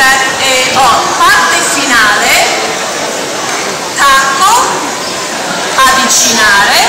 e ho eh, oh, parte finale, tacco, avvicinare,